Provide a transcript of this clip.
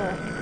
sir.